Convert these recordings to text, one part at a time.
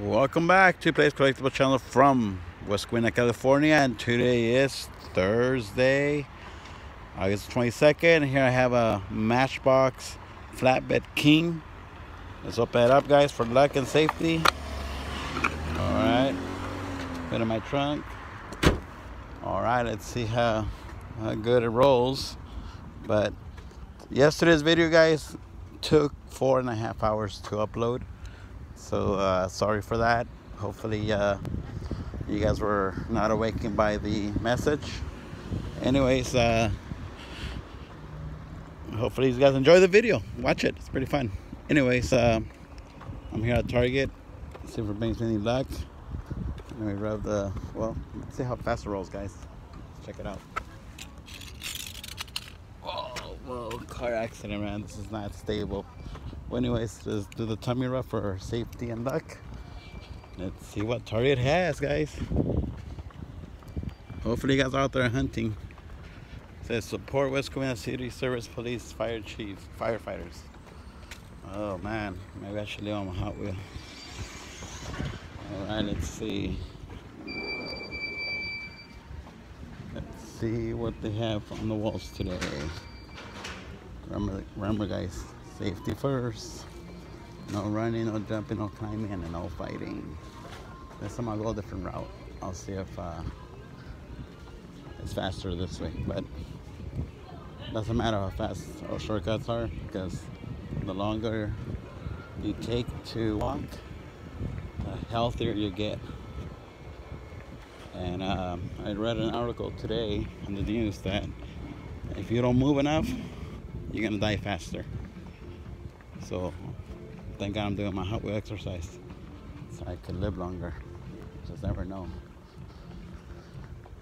Welcome back to Playdays Collectible Channel from West Covina, California, and today is Thursday, August 22nd. Here I have a Matchbox Flatbed King. Let's open it up, guys, for luck and safety. All right, put in my trunk. All right, let's see how, how good it rolls. But yesterday's video, guys, took four and a half hours to upload so uh, sorry for that. Hopefully uh, you guys were not awakened by the message. Anyways uh, hopefully you guys enjoy the video. Watch it. It's pretty fun. Anyways uh, I'm here at Target. Let's see if it brings me any luck let me rub the well let's see how fast it rolls guys. Let's check it out. Oh whoa car accident man. This is not stable well, anyways, let's do the tummy rub for safety and luck. Let's see what Target has, guys. Hopefully you guys are out there hunting. It says support West Covina City Service Police Fire Chief Firefighters. Oh man, maybe I should leave on my Hot Wheel. Alright, let's see. Let's see what they have on the walls today. Remember, remember guys, Safety first. No running, no jumping, no climbing, and no fighting. This time I'll go a different route. I'll see if uh, it's faster this way. But doesn't matter how fast our shortcuts are because the longer you take to walk, the healthier you get. And um, I read an article today on the news that if you don't move enough, you're gonna die faster. So thank God I'm doing my Hot Wheel exercise so I can live longer. Just never know.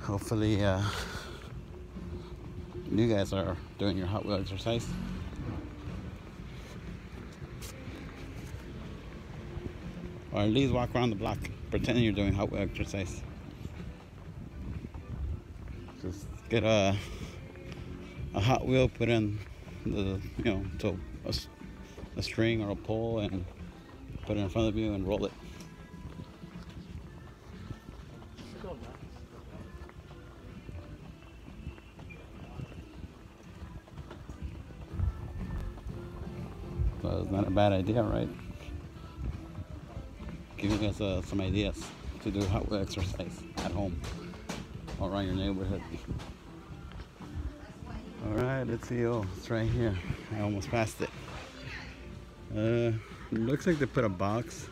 Hopefully uh, you guys are doing your Hot Wheel exercise. Or at least walk around the block pretending you're doing Hot Wheel exercise. Just get a, a Hot Wheel, put in the, you know, to a a string or a pole and put it in front of you and roll it. So it's not a bad idea, right? Giving us uh, some ideas to do hot wheel exercise at home or around your neighborhood. All right, let's see. Oh, it's right here. I almost passed it. Uh, looks like they put a box.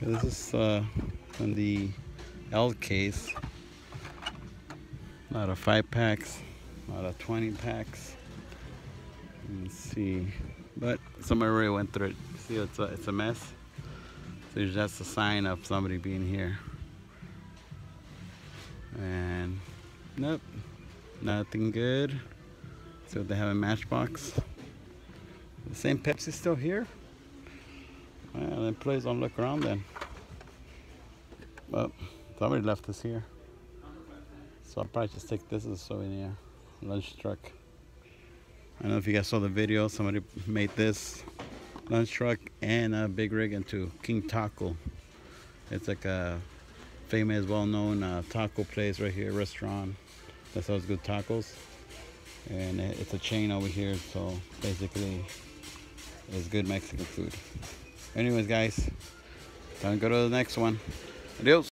This is uh, on the L case. A lot of five packs, a lot of 20 packs. Let's see. But somebody already went through it. See, it's a, it's a mess. So just a sign of somebody being here. And nope, nothing good. So they have a matchbox. The same Pepsi still here? Well, then please don't look around then. Well, somebody left this here. So I'll probably just take this as a souvenir. Lunch truck. I don't know if you guys saw the video. Somebody made this lunch truck and a big rig into King Taco. It's like a famous, well-known uh, taco place right here, restaurant that sells good tacos. And it's a chain over here, so basically is good Mexican food. Anyways, guys, time to go to the next one. Adios.